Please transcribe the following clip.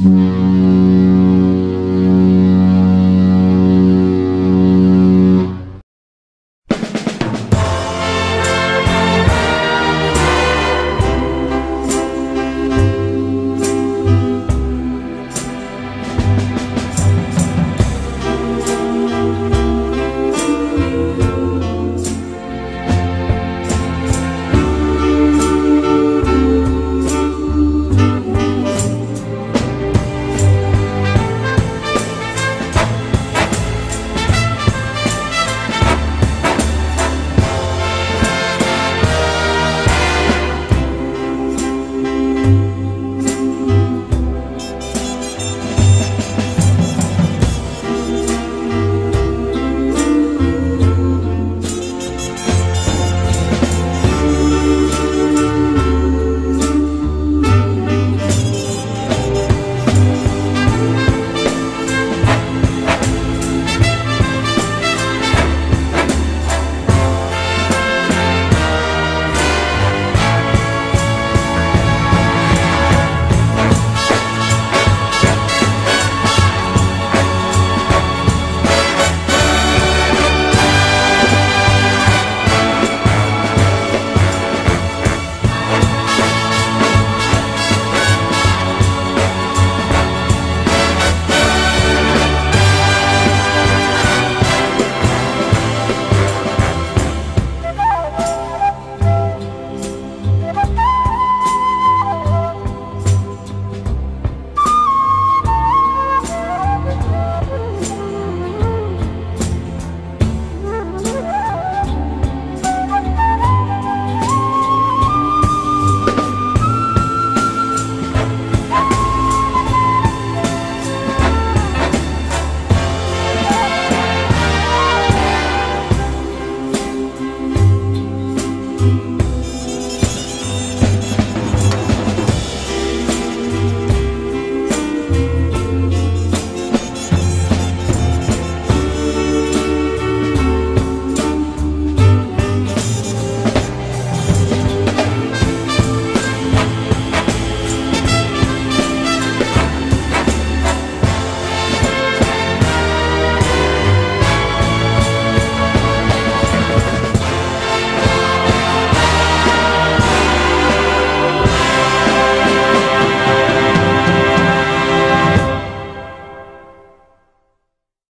Mm-hmm.